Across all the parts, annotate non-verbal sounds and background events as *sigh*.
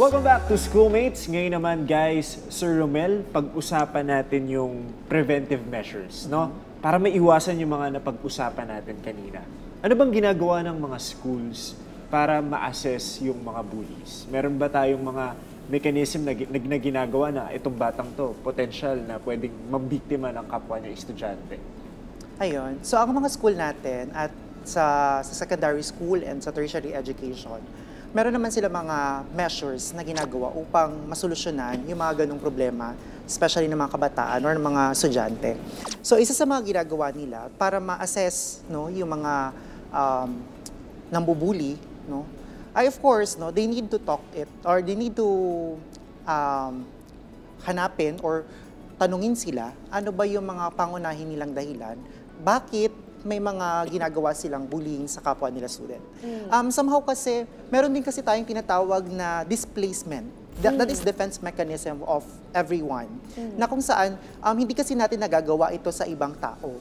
Welcome back to Schoolmates. Ngayon naman guys, Sir Romel, pag-usapan natin yung preventive measures, no? Para maiwasan yung mga napag-usapan natin kanina. Ano bang ginagawa ng mga schools para ma-assess yung mga bullies? Meron ba tayong mga mechanism na, na, na ginagawa na itong batang to, potential na pwedeng mambiktima ng kapwa niya estudyante? Ayun. So ang mga school natin at sa, sa secondary school and sa tertiary education, meron naman sila mga measures na ginagawa upang masolusyonan yung mga ganong problema, especially ng mga kabataan or ng mga estudyante. So isa sa mga ginagawa nila para ma-assess no, yung mga um, nambubuli, no, ay of course, no, they need to talk it or they need to um, hanapin or tanungin sila ano ba yung mga pangunahin nilang dahilan, bakit may mga ginagawa silang bullying sa kapwa nila student. Um, somehow kasi, meron din kasi tayong tinatawag na displacement. That, that is defense mechanism of everyone. Na kung saan, um, hindi kasi natin nagagawa ito sa ibang tao.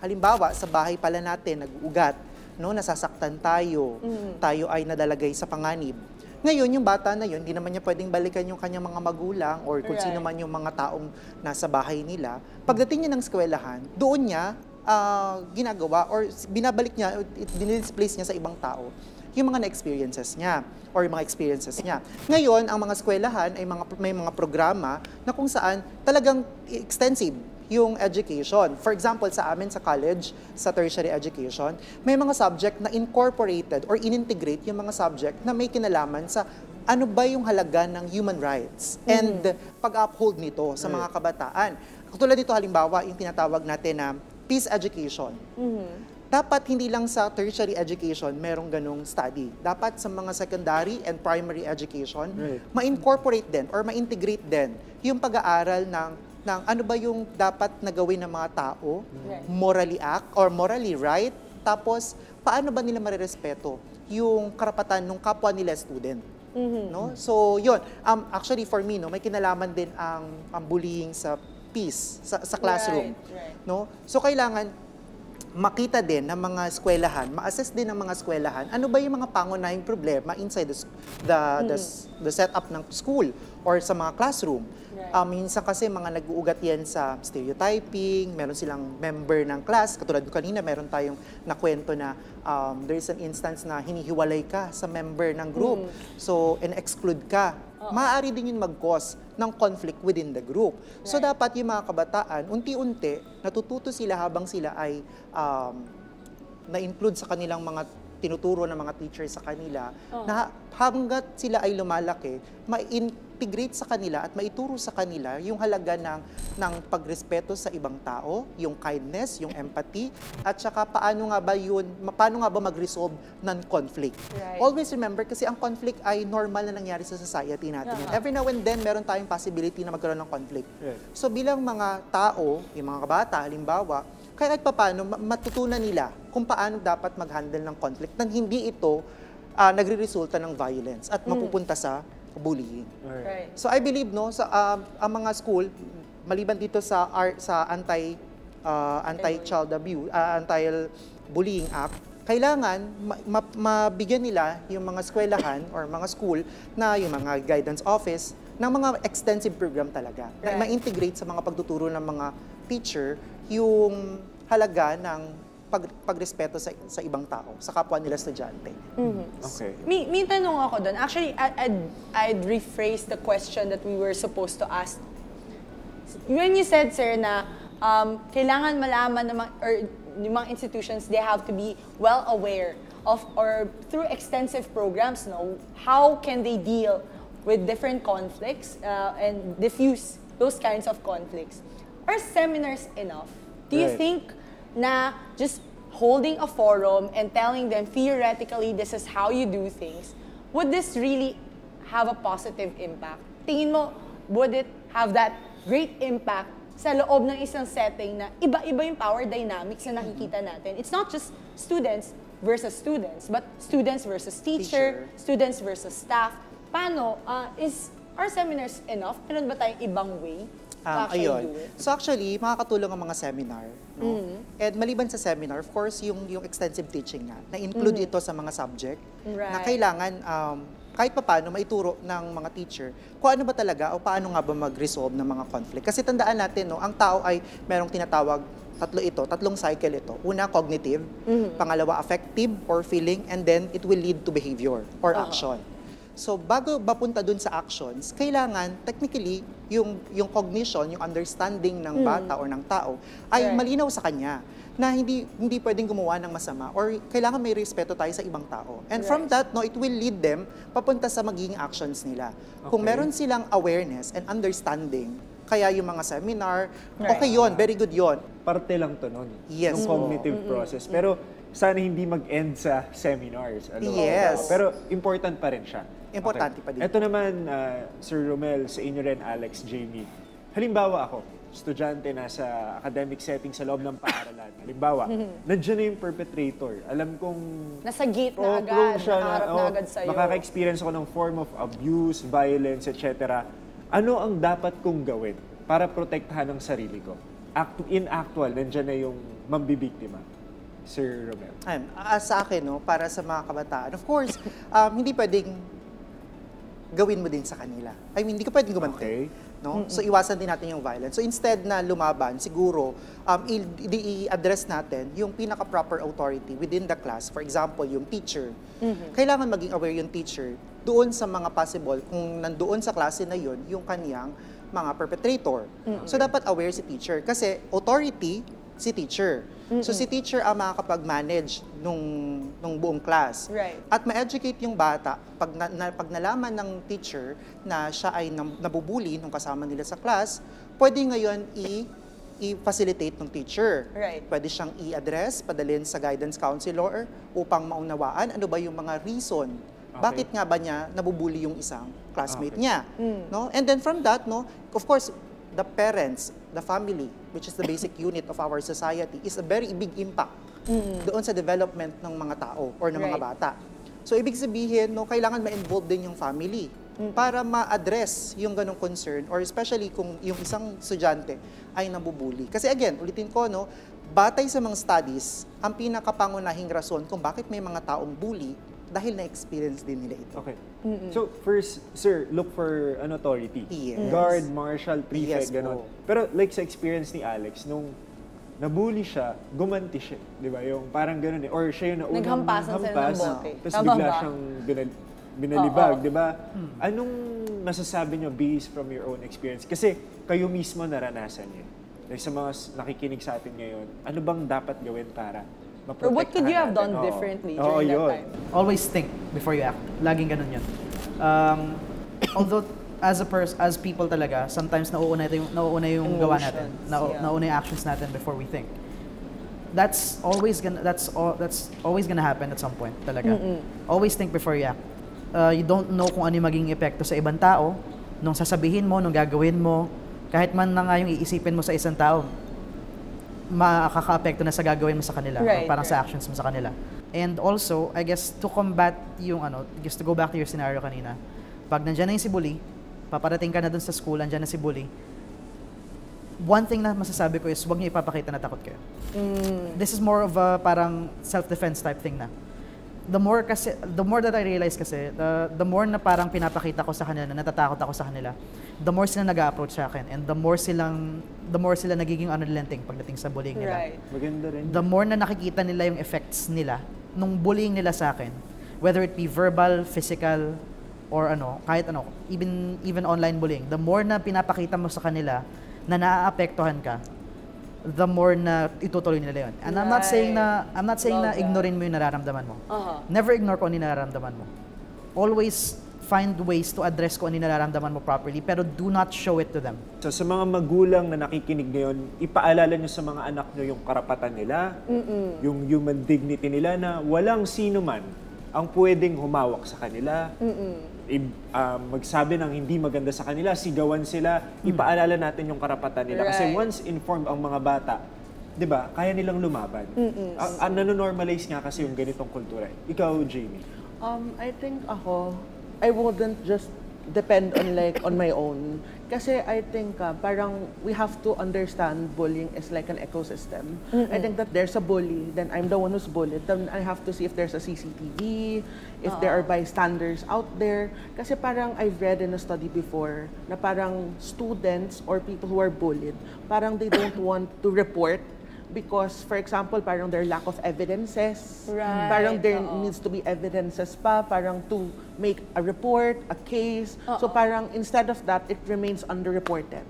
Halimbawa, sa bahay pala natin, nag-uugat, no, nasasaktan tayo, tayo ay nadalagay sa panganib. Ngayon, yung bata na yun, hindi naman niya pwedeng balikan yung kanyang mga magulang or kung sino Right. man yung mga taong nasa bahay nila. Pagdating niya ng eskwelahan, doon niya ah, ginagawa or binabalik niya, dinidisplace niya sa ibang tao yung mga na-experiences niya or yung mga experiences niya. Ngayon, ang mga eskwelahan ay mga, may mga programa na kung saan talagang extensive yung education. For example, sa amin sa college, sa tertiary education, may mga subject na incorporated or inintegrate yung mga subject na may kinalaman sa ano ba yung halaga ng human rights and pag-uphold nito sa mga kabataan. Katulad nito halimbawa, yung tinatawag natin na peace education. Dapat hindi lang sa tertiary education merong ganong study. Dapat sa mga secondary and primary education, Right. ma-incorporate din or ma-integrate din yung pag-aaral ng ng ano ba yung dapat na gawin ng mga tao, Right. morally act or morally right, tapos paano ba nila marirespeto yung karapatan ng kapwa nila student. No? So, yun. Um, actually, for me, no, may kinalaman din ang, ang bullying sa peace, sa, sa classroom. Right, right. No? So, kailangan makita din ng mga eskwelahan, ma-assess din ng mga eskwelahan, ano ba yung mga pangunahing problema inside the, the, the, s- the setup ng school or sa mga classroom. Right. Um, minsan kasi mga nag-uugat yan sa stereotyping, meron silang member ng class, katulad ko kanina, meron tayong nakwento na um, there is an instance na hinihiwalay ka sa member ng group. So, and-exclude ka. Maaari din yun mag-cause ng conflict within the group. So, Right. dapat yung mga kabataan, unti-unti, natututo sila habang sila ay um, na-include sa kanilang mga tinuturo ng mga teachers sa kanila na hanggat sila ay lumalaki, ma-integrate sa kanila at maituro sa kanila yung halaga ng, ng pagrespeto sa ibang tao, yung kindness, yung empathy, at saka paano nga ba yun, paano nga ba mag-resolve ng conflict. Right. Always remember kasi ang conflict ay normal na nangyari sa society natin. Aha. Every now and then, meron tayong possibility na magkaroon ng conflict. Right. So bilang mga tao, yung mga kabata, halimbawa, kahit pa paano, ma- matutunan nila kung paano dapat mag-handle ng conflict nang hindi ito ah, nagre-resulta ng violence at mapupunta sa bullying. Right. So I believe no sa um, ang mga school maliban dito sa ar- sa anti uh, anti-child abuse, uh, anti-bullying act, kailangan ma- ma- mabigyan nila yung mga eskwelahan or mga school na yung mga guidance office ng mga extensive program talaga. Na Right. ma-integrate sa mga pagtuturo ng mga teacher yung halaga ng pag, pagrespeto sa, sa ibang tao, sa kapwa nila estudyante. Okay. May, may tanong ako doon. Actually, I- I'd, I'd rephrase the question that we were supposed to ask. When you said, sir, na um, kailangan malaman ng mga, or yung mga institutions, they have to be well aware of, or through extensive programs, no, how can they deal with different conflicts uh, and diffuse those kinds of conflicts? Are seminars enough? Do you Right. think na just holding a forum and telling them theoretically this is how you do things, would this really have a positive impact? Tingin mo, would it have that great impact sa loob ng isang setting na iba-iba yung power dynamics na nakikita natin? It's not just students versus students, but students versus teacher, Teacher. students versus staff. Paano? Uh, is our seminars enough? Meron ba tayong ibang way Um, ayun. So actually, makakatulong ang mga seminar. No? And maliban sa seminar, of course, yung, yung extensive teaching nga, na-include ito sa mga subject na Right. kailangan um, kahit papaano maituro ng mga teacher kung ano ba talaga o paano nga ba mag-resolve ng mga conflict. Kasi tandaan natin, no, ang tao ay merong tinatawag tatlo ito, tatlong cycle ito. Una, cognitive. Pangalawa, affective or feeling. And then, it will lead to behavior or action. So, bago mapunta dun sa actions, kailangan, technically, yung, yung cognition, yung understanding ng bata or ng tao, ay Right. malinaw sa kanya na hindi hindi pwedeng gumawa ng masama or kailangan may respeto tayo sa ibang tao. And from Right. that, no, it will lead them papunta sa magiging actions nila. Kung Okay. meron silang awareness and understanding, kaya yung mga seminar, Right. okay yon, very good yon. Parte lang to nun. Yes Yung po. cognitive process. Pero sana hindi mag-end sa seminars. Ano? Yes. Pero important pa rin siya. Importante pa din. Ito naman, ah, Sir Romel, sa inyo rin, Alex, Jamie. Halimbawa ako, estudyante nasa academic setting sa loob ng paaralan. Halimbawa, *laughs* nandiyan na yung perpetrator. Alam kong Nasa gate na agad, siya na oo, agad sa'yo. Makaka-experience ako ng form of abuse, violence, etc. Ano ang dapat kong gawin para protektahan ang sarili ko? Act, in actual, nandiyan na yung mambibiktima. Sir Romel. Ayun, ah, sa akin, no, para sa mga kabataan, of course, um, hindi pwedeng gawin mo din sa kanila. I mean, hindi ka pwedeng gumanti. Okay. No? So, iwasan din natin yung violence. So, instead na lumaban, siguro, um, i-address natin yung pinaka-proper authority within the class. For example, yung teacher. Kailangan maging aware yung teacher doon sa mga possible, kung nandoon sa klase na yun, yung kaniyang mga perpetrator. So, dapat aware si teacher. Kasi authority, si teacher. So, si teacher ang makakapag-manage nung, nung buong class. Right. At ma-educate yung bata pag, na, na- pag nalaman ng teacher na siya ay nam- nabubuli nung kasama nila sa class, pwede ngayon i- i-facilitate ng teacher. Right. Pwede siyang i-address, padalhin sa guidance counselor upang maunawaan ano ba yung mga reason. Okay. Bakit nga ba niya nabubuli yung isang classmate Okay. niya? No? And then from that, no, of course, the parents, the family, which is the basic *coughs* unit of our society, is a very big impact doon sa development ng mga tao or ng mga Right. bata. So, ibig sabihin, no, kailangan ma-involve din yung family para ma-address yung ganong concern or especially kung yung isang estudyante ay nabubuli. Kasi again, ulitin ko, no, batay sa mga studies, ang pinakapangunahing rason kung bakit may mga taong bully dahil na-experience din nila ito. Okay. So, first, sir, look for an authority. Yes. Guard, marshal, prefect, Yes gano'n. Pero like sa experience ni Alex, nung nabully siya, gumanti siya. Di ba? Yung parang gano'n eh. Or siya yung naunang Naghampasan sila ng hampas, bote. Tapos Tama bigla ba? siyang binal- binalibag, di ba? Anong masasabi niyo based from your own experience? Kasi kayo mismo naranasan niyo. Like sa mga nakikinig sa atin ngayon, ano bang dapat gawin para Or what could you have done natin? Differently Oo, during that yun. time? always think before you act. Laging ganun yun. Um, although, as a person, as people talaga, sometimes nauuna yung, nauuna yung gawa natin. Emotions, Nau, yeah. Nauuna yung actions natin before we think. That's always gonna, that's, all, that's always gonna happen at some point talaga. Always think before you act. Uh, you don't know kung ano yung magiging epekto sa ibang tao, nung sasabihin mo, nung gagawin mo, kahit man na nga yung iisipin mo sa isang tao, makaka-apekto na sa gagawin mo sa kanila, Right, parang sa right. actions mo sa kanila. And also, I guess, to combat yung ano, just to go back to your scenario kanina, pag nandyan na yung si bully, paparating ka na dun sa school, nandyan na si bully, one thing na masasabi ko is, huwag niyo ipapakita na takot kayo. This is more of a parang self-defense type thing na. The more kasi, the more that I realize kasi, the, the more na parang pinapakita ko sa kanila, na natatakot ako sa kanila, the more sila nag-approach sa akin, and the more silang, the more sila nagiging unrelenting pagdating sa bullying nila Right. Maganda rin. the more na nakikita nila yung effects nila nung bullying nila sa akin, whether it be verbal, physical, or ano, kahit ano, even even online bullying, the more na pinapakita mo sa kanila na naaapektuhan ka, the more na itutuloy nila yun. And I'm not saying na I'm not saying na Love that. ignorin mo yung nararamdaman mo. Uh-huh. Never ignore kung ano yung nararamdaman mo. Always find ways to address kung ano yung nararamdaman mo properly, pero do not show it to them. So, sa mga magulang na nakikinig ngayon, ipaalala nyo sa mga anak nyo yung karapatan nila, yung human dignity nila na walang sino man ang pwedeng humawak sa kanila, i- ah, magsabi ng hindi maganda sa kanila, sigawan sila, ipaalala natin yung karapatan nila. Kasi Right. once informed ang mga bata, di ba, kaya nilang lumaban. Ang ang nanonormalize nga kasi yung ganitong kultura. Ikaw, Jamie. Um, I think ako, I wouldn't just depend on like on my own. Kasi I think uh, parang we have to understand bullying is like an ecosystem. I think that there's a bully, then I'm the one who's bullied. Then I have to see if there's a CCTV, if there are bystanders out there. Kasi parang I've read in a study before na parang students or people who are bullied, parang they don't want to report because for example parang there lack of evidences. Right, parang there oo. needs to be evidences pa parang to make a report a case. So parang instead of that it remains underreported.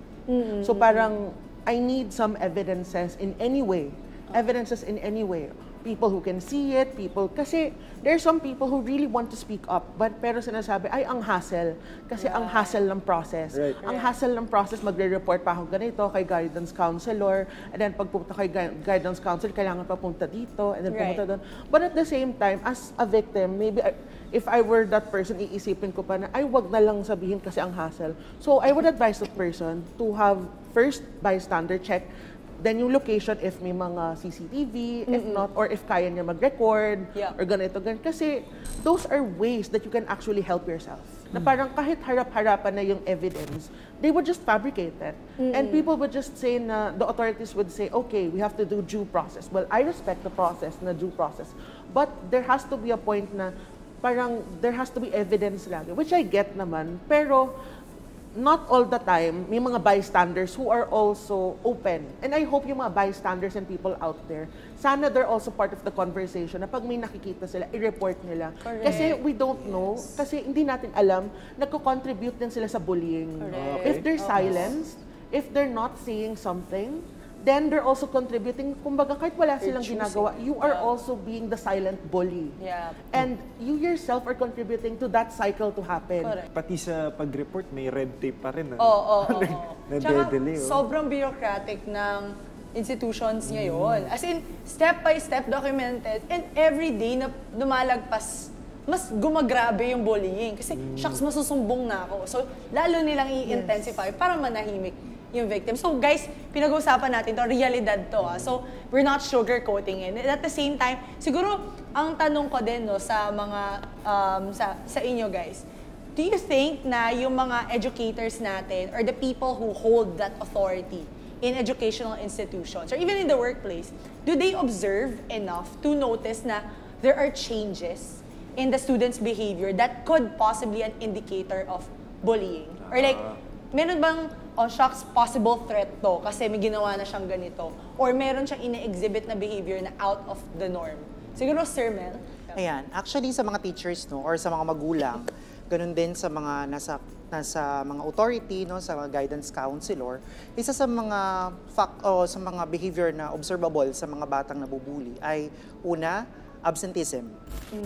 So parang I need some evidences in any way. Evidences in any way people who can see it people kasi there's some people who really want to speak up but pero sinasabi ay ang hassle kasi ang hassle ng process Right. ang hassle ng process, magre-report pa ako ganito kay guidance counselor, and then pagpunta kay gui- guidance counselor, kailangan pa punta dito, and then Right. pumunta doon. But at the same time, as a victim, maybe I- if I were that person, iisipin ko pa na, ay, wag na lang sabihin kasi ang hassle. So I would advise that person to have first bystander check, then yung location if may mga CCTV, if not, or if kaya niya mag-record, Yeah. or ganito, ganito. Kasi those are ways that you can actually help yourself. Na parang kahit harap-harapan na yung evidence, they would just fabricate it. And people would just say na, the authorities would say, okay, we have to do due process. Well, I respect the process na due process. But there has to be a point na parang there has to be evidence lagi, which I get naman. Pero not all the time, may mga bystanders who are also open. And I hope yung mga bystanders and people out there, sana they're also part of the conversation na pag may nakikita sila, i-report nila. Correct. Kasi we don't know, kasi hindi natin alam, nagko-contribute din sila sa bullying. Correct. If they're silenced, if they're not saying something, then they're also contributing. Kumbaga, kahit wala silang choosing. ginagawa, you are Yeah. also being the silent bully. Yeah. And you yourself are contributing to that cycle to happen. Correct. Pati sa pag-report, may red tape pa rin. Oo, oo, *laughs* oo. Tsaka, oh. sobrang bureaucratic ng institutions ngayon. As in, step by step documented. And every day na lumalagpas, mas gumagrabe yung bullying. Kasi, shucks, masusumbong na ako. So, lalo nilang i-intensify para manahimik yung victim. So, guys, pinag-uusapan natin to, realidad to. ah. So, we're not sugarcoating it. And at the same time, siguro, ang tanong ko din no, sa mga, um, sa, sa inyo guys, Do you think na yung mga educators natin or the people who hold that authority in educational institutions or even in the workplace, do they observe enough to notice na there are changes in the students' behavior that could possibly an indicator of bullying? Or like, meron bang, oh shucks, possible threat to kasi may ginawa na siyang ganito? Or meron siyang ine-exhibit na behavior na out of the norm? Siguro, Sir Mel? Ayan, actually sa mga teachers no or sa mga magulang, ganun din sa mga nasa nasa mga authority no sa mga guidance counselor, isa sa mga fact o sa mga behavior na observable sa mga batang nabubuli ay una, absenteeism,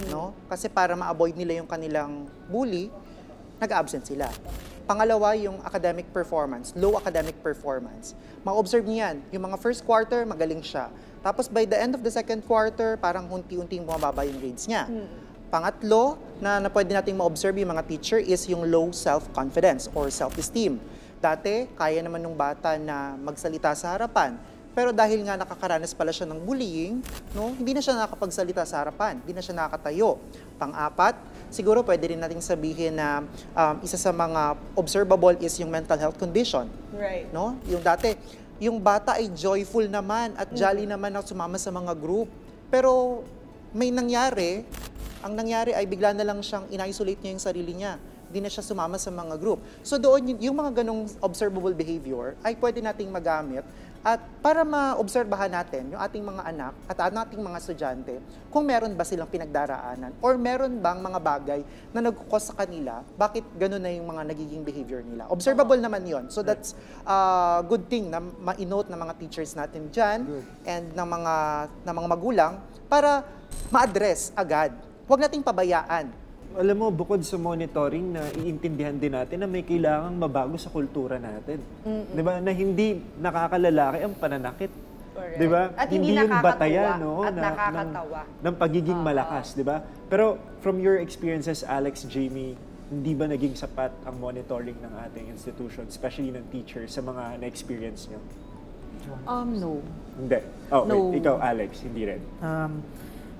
no? Kasi para ma-avoid nila yung kanilang bully, nag-absent sila. Pangalawa, yung academic performance, low academic performance. Ma-observe niyo yan, yung mga first quarter, magaling siya. Tapos by the end of the second quarter, parang unti-unting bumababa yung grades niya. Pangatlo, na, na pwede nating ma-observe yung mga teacher is yung low self-confidence or self-esteem. Dati, kaya naman ng bata na magsalita sa harapan. Pero dahil nga nakakaranas pala siya ng bullying, no, hindi na siya nakakapagsalita sa harapan, hindi na siya nakakatayo. Pang-apat, siguro pwede rin nating sabihin na um, isa sa mga observable is yung mental health condition. Right. No? Yung dati, yung bata ay joyful naman at jolly naman na sumama sa mga group. Pero may nangyari, ang nangyari ay bigla na lang siyang in-isolate niya yung sarili niya. Hindi na siya sumama sa mga group. So doon, yung, yung mga ganong observable behavior ay pwede nating magamit at para maobserbahan natin yung ating mga anak at ating mga estudyante kung meron ba silang pinagdaraanan or meron bang mga bagay na nagkukos sa kanila, bakit ganun na yung mga nagiging behavior nila. Observable naman yon So that's a good thing na ma-note ng mga teachers natin dyan and ng mga, ng mga magulang para ma-address agad. Huwag nating pabayaan Alam mo, bukod sa monitoring, na iintindihan din natin na may kailangang mabago sa kultura natin. Di ba? Na hindi nakakalalaki ang pananakit. Correct. Di ba? At hindi yung nakakatuwa batayan no, at na- nakakatawa. Ng, ng pagiging malakas, di ba? Pero from your experiences, Alex, Jamie, hindi ba naging sapat ang monitoring ng ating institution, especially ng teachers, sa mga na-experience nyo? Um, no. Hindi. Oh, No. wait. Ikaw, Alex, hindi rin. Um,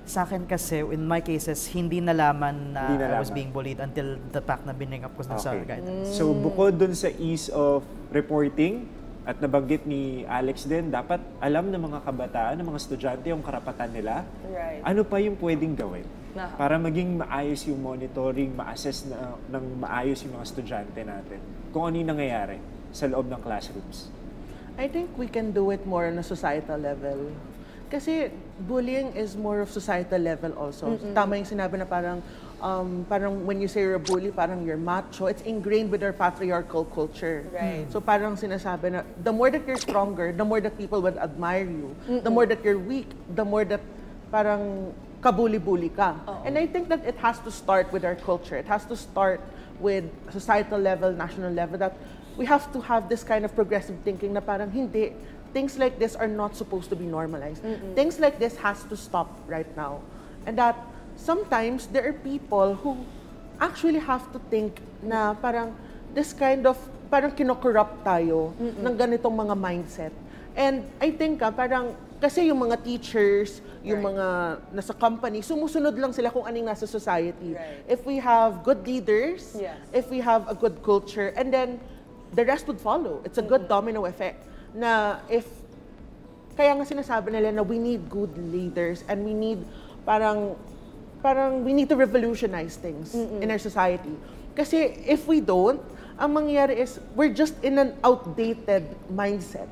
sa akin kasi, in my cases, hindi nalaman na Hindi I was nalaman. being bullied until the fact na binring up ko dun sa Okay. guidance. So bukod dun sa ease of reporting at nabanggit ni Alex din, dapat alam ng mga kabataan, ng mga estudyante yung karapatan nila. Right. Ano pa yung pwedeng gawin? Para maging maayos yung monitoring, ma-assess na, ng maayos yung mga estudyante natin. Kung ano yung nangyayari sa loob ng classrooms. I think we can do it more on a societal level. Kasi bullying is more of societal level also. Tama yung sinabi na parang, um, parang when you say you're a bully, parang you're macho. It's ingrained with our patriarchal culture. Right. So parang sinasabi na, the more that you're stronger, the more that people will admire you. The more that you're weak, the more that parang kabuli-buli ka. And I think that it has to start with our culture. It has to start with societal level, national level, that we have to have this kind of progressive thinking na parang hindi, things like this are not supposed to be normalized. Things like this has to stop right now. And that sometimes there are people who actually have to think na parang this kind of, parang kinokorrupt tayo ng ganitong mga mindset. And I think ah, parang, kasi yung mga teachers, yung Right. mga nasa company, sumusunod lang sila kung anong nasa society. Right. If we have good leaders, Yes. if we have a good culture, and then the rest would follow. It's a good domino effect. Na if, kaya nga sinasabi nila na we need good leaders and we need parang, parang we need to revolutionize things in our society. Kasi if we don't, ang mangyayari is we're just in an outdated mindset.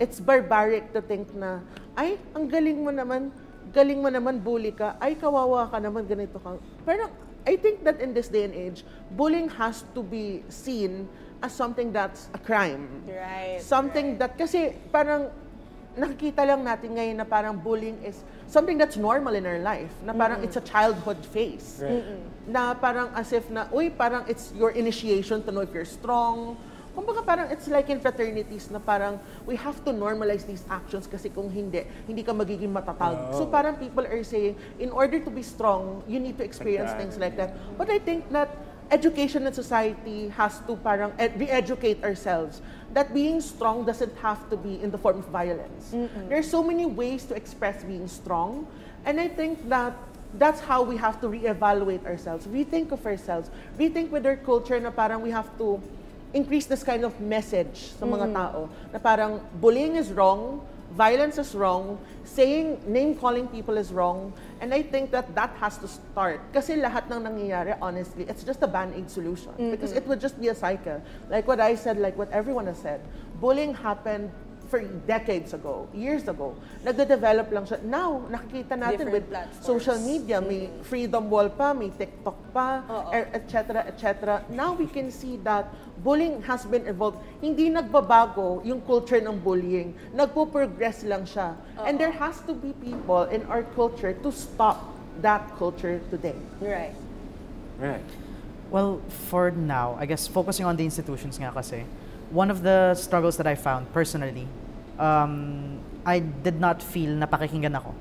It's barbaric to think na, ay, ang galing mo naman, galing mo naman, bully ka, ay, kawawa ka naman, ganito ka. Pero I think that in this day and age, bullying has to be seen as something that's a crime. Right, Something that, kasi parang nakikita lang natin ngayon na parang bullying is something that's normal in our life. Na parang it's a childhood phase. Right. Na parang as if na, uy, parang it's your initiation to know if you're strong. Kumbaga parang it's like in fraternities na parang we have to normalize these actions kasi kung hindi, hindi ka magiging matatag. So Oh. parang people are saying, in order to be strong, you need to experience Pagdaan. things like that. But I think that education and society has to parang ed- re-educate ourselves. That being strong doesn't have to be in the form of violence. There are so many ways to express being strong, and I think that that's how we have to re-evaluate ourselves, rethink of ourselves, rethink with our culture na parang we have to increase this kind of message sa mga tao na parang bullying is wrong, violence is wrong, saying, name-calling people is wrong, and I think that that has to start. Kasi lahat ng nangyayari, honestly, it's just a band-aid solution. Because it would just be a cycle. Like what I said, like what everyone has said, bullying happened for decades ago, years ago. Nagde-develop lang siya. Now, nakikita natin Different with platforms. social media, may freedom wall pa, may TikTok pa, Oo. er- et cetera, et cetera. Now we can see that bullying has been evolved. Hindi nagbabago yung culture ng bullying. Nagpo-progress lang siya. And there has to be people in our culture to stop that culture today. Right. Right. Well, for now, I guess focusing on the institutions nga kasi, one of the struggles that I found personally, um, I did not feel na pakikinggan ako.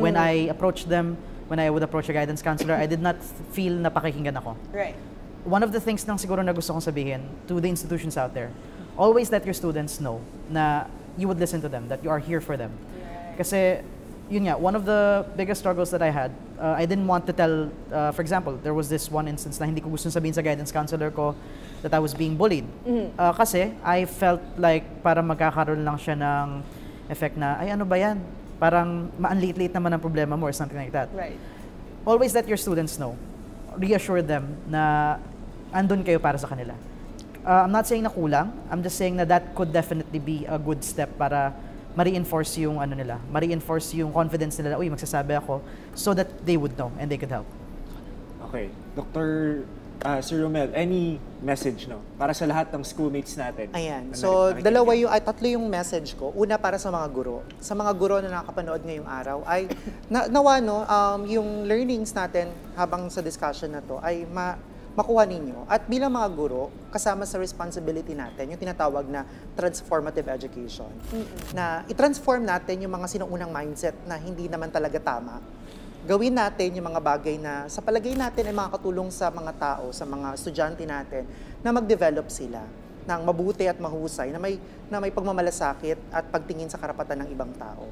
When I approached them, when I would approach a guidance counselor, I did not feel na pakikinggan ako. Right. One of the things nang siguro na gusto kong sabihin to the institutions out there, always let your students know na you would listen to them, that you are here for them. Kasi, yun nga, one of the biggest struggles that I had, uh, I didn't want to tell, uh, for example, there was this one instance na hindi ko gusto sabihin sa guidance counselor ko that I was being bullied. Uh, kasi, I felt like para magkakaroon lang siya ng effect na, ay ano ba yan? Parang maanliit-liit naman ang problema mo or something like that Right. always let your students know. Reassure them na andun kayo para sa kanila. Uh, I'm not saying na kulang. I'm just saying na that could definitely be a good step para ma-reinforce yung ano nila, ma-reinforce yung confidence nila, uy, magsasabi ako, so that they would know and they could help. Okay. Dr. uh, Sir Romel, any message no? Para sa lahat ng schoolmates natin. Ayan. na So, nakikinig. dalawa yung, ay, tatlo yung message ko. Una, para sa mga guro. Sa mga guro na nakapanood ngayong araw, ay na, nawa, no, um, yung learnings natin habang sa discussion na to, ay ma, makuha ninyo. At bilang mga guro, kasama sa responsibility natin, yung tinatawag na transformative education. Na i-transform natin yung mga sinuunang mindset na hindi naman talaga tama gawin natin yung mga bagay na sa palagay natin ay makakatulong sa mga tao, sa mga estudyante natin na mag-develop sila ng mabuti at mahusay, na may, na may pagmamalasakit at pagtingin sa karapatan ng ibang tao.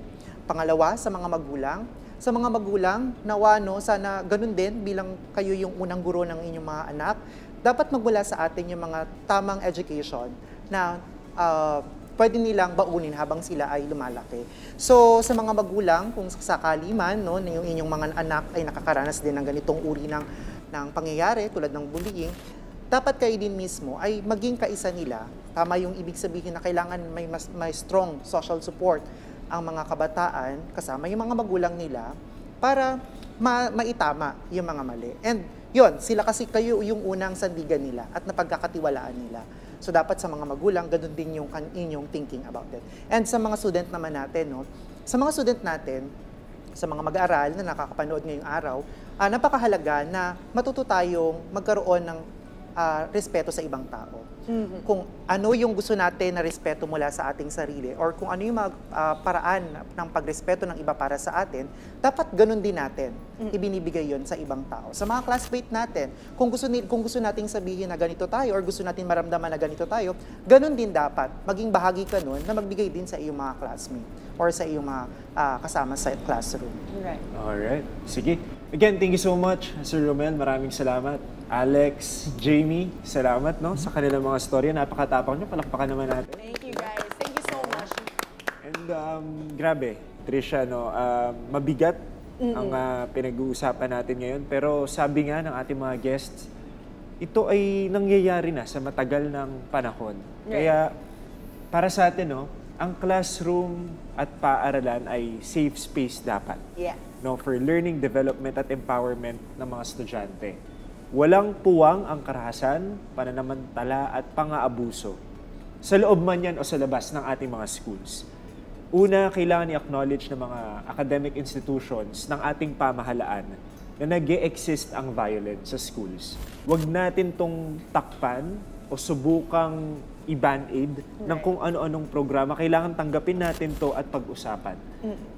Pangalawa, sa mga magulang, sa mga magulang, nawa no, sana ganun din bilang kayo yung unang guro ng inyong mga anak, dapat magmula sa atin yung mga tamang education na ah, pwede nilang baunin habang sila ay lumalaki. So, sa mga magulang, kung sakali man, no, na yung inyong mga anak ay nakakaranas din ng ganitong uri ng, ng pangyayari, tulad ng bullying, dapat kayo din mismo ay maging kaisa nila. Tama yung ibig sabihin na kailangan may, mas, may strong social support ang mga kabataan, kasama yung mga magulang nila, para ma- maitama yung mga mali. And yun, sila kasi kayo yung unang sandigan nila at napagkakatiwalaan nila. So dapat sa mga magulang, ganun din yung inyong thinking about it. And sa mga student naman natin, no, sa mga student natin, sa mga mag-aaral na nakakapanood ngayong araw, ah, napakahalaga na matuto tayong magkaroon ng ah, respeto sa ibang tao. Kung ano yung gusto natin na respeto mula sa ating sarili or kung ano yung mga ah, paraan ng pagrespeto ng iba para sa atin, dapat ganun din natin ibinibigay yon sa ibang tao. Sa mga classmate natin, kung gusto, ni, kung gusto nating sabihin na ganito tayo or gusto natin maramdaman na ganito tayo, ganun din dapat. Maging bahagi ka nun na magbigay din sa iyong mga classmate or sa iyong mga ah, kasama sa classroom. Right. Alright. Sige. Again, thank you so much, Sir Romel. Maraming salamat. Alex, Jamie, salamat no sa kanilang mga storya. Napakatapang nyo. Palakpakan naman natin. Thank you guys. Thank you so much. And um, grabe, Trisha, no, um, mabigat ang ah, pinag-uusapan natin ngayon. Pero sabi nga ng ating mga guests, ito ay nangyayari na sa matagal ng panahon. Right. Kaya para sa atin, no, ang classroom at paaralan ay safe space dapat Yeah. no, for learning, development at empowerment ng mga estudyante. Walang puwang ang karahasan, pananamantala at pang-aabuso sa loob man yan o sa labas ng ating mga schools. Una, kailangan i-acknowledge ng mga academic institutions ng ating pamahalaan na nag exist ang violence sa schools. Huwag natin tong takpan o subukang i-band-aid ng kung ano-anong programa. Kailangan tanggapin natin to at pag-usapan.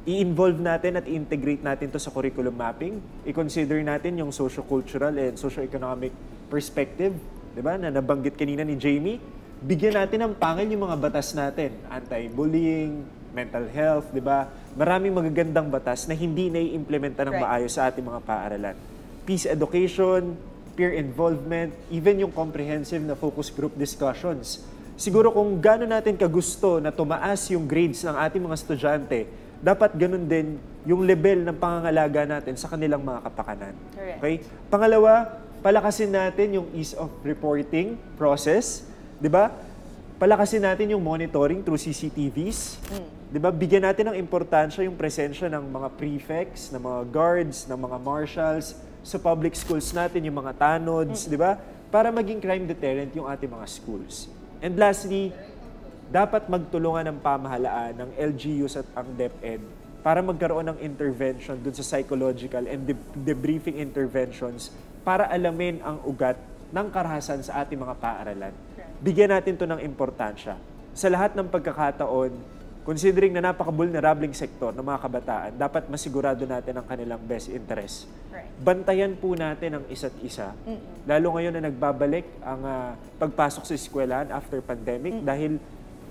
I-involve natin at i-integrate natin to sa curriculum mapping. I-consider natin yung socio-cultural and socio-economic perspective, di ba, na nabanggit kanina ni Jamie. Bigyan natin ng pangil yung mga batas natin. Anti-bullying, mental health, di ba? Maraming magagandang batas na hindi na-implementa ng Right. maayos sa ating mga paaralan. Peace education, peer involvement, even yung comprehensive na focus group discussions. Siguro kung gano'n natin kagusto na tumaas yung grades ng ating mga estudyante, dapat ganun din yung level ng pangangalaga natin sa kanilang mga kapakanan. Correct. Okay? Pangalawa, palakasin natin yung ease of reporting process. 'Di ba? Palakasin natin yung monitoring through CCTVs. 'Di ba? Bigyan natin ng importansya yung presensya ng mga prefects, ng mga guards, ng mga marshals sa public schools natin, yung mga tanods, 'di ba? Para maging crime deterrent yung ating mga schools. And lastly, dapat magtulungan ng pamahalaan ng LGUs at ang DepEd para magkaroon ng intervention dun sa psychological and de- debriefing interventions para alamin ang ugat ng karahasan sa ating mga paaralan. Bigyan natin to ng importansya. Sa lahat ng pagkakataon, considering na napaka-vulnerabling sektor ng mga kabataan, dapat masigurado natin ang kanilang best interest. Right. Bantayan po natin ang isa't isa. Lalo ngayon na nagbabalik ang ah, pagpasok sa eskwelahan after pandemic dahil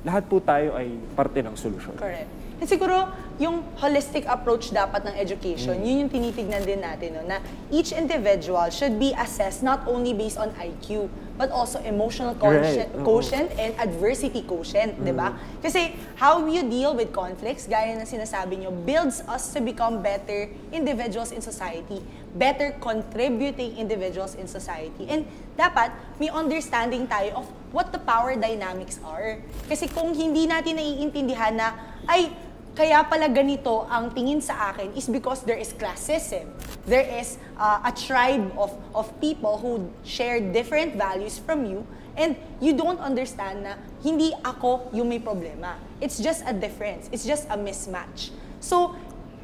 lahat po tayo ay parte ng solusyon. Correct. And siguro, yung holistic approach dapat ng education, yun yung tinitignan din natin, no, na each individual should be assessed not only based on IQ, but also emotional quotient, Right. Quotient and adversity quotient, di ba? Kasi how you deal with conflicts, gaya ng sinasabi nyo, builds us to become better individuals in society, better contributing individuals in society. And dapat may understanding tayo of what the power dynamics are. Kasi kung hindi natin naiintindihan na, ay, kaya pala ganito ang tingin sa akin is because there is classism. There is uh, a tribe of, of people who share different values from you and you don't understand na hindi ako yung may problema. It's just a difference. It's just a mismatch. So,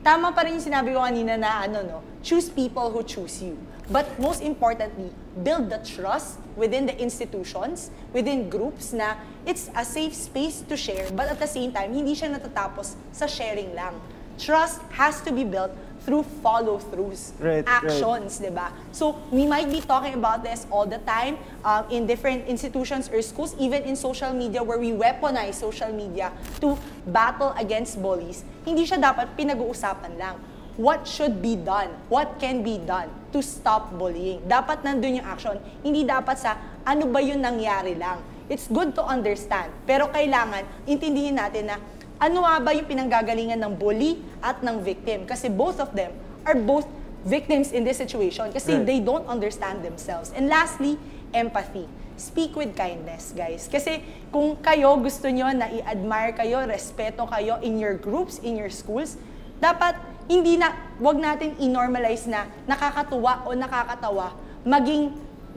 tama pa rin yung sinabi ko kanina na ano no, choose people who choose you. But most importantly, build the trust within the institutions, within groups na it's a safe space to share, but at the same time, hindi siya natatapos sa sharing lang. Trust has to be built through follow-throughs, Right, right. actions, di ba? So, we might be talking about this all the time um, in different institutions or schools, even in social media where we weaponize social media to battle against bullies. Hindi siya dapat pinag-uusapan lang. what should be done, what can be done to stop bullying. Dapat nandun yung action, hindi dapat sa ano ba yung nangyari lang. It's good to understand, pero kailangan intindihin natin na ano nga ba yung pinanggagalingan ng bully at ng victim. Kasi both of them are both victims in this situation kasi Right. they don't understand themselves. And lastly, empathy. Speak with kindness, guys. Kasi kung kayo gusto nyo na i-admire kayo, respeto kayo in your groups, in your schools, dapat hindi na, wag natin i-normalize na nakakatuwa o nakakatawa, maging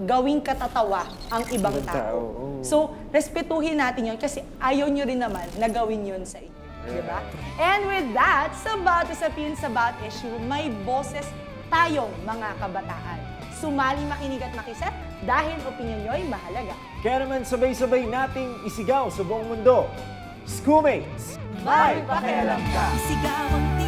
gawing katatawa ang ibang tao. So, respetuhin natin yun kasi ayaw nyo rin naman na gawin yun sa inyo. Diba? And with that, sa About Usapin sa About Issue, may boses tayong mga kabataan. Sumali makinig at makisat dahil opinion nyo'y mahalaga. Kaya naman sabay-sabay nating isigaw sa buong mundo. Schoolmates, May pakialam ka! Isigaw ang